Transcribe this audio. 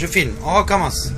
Je filme, on recommence.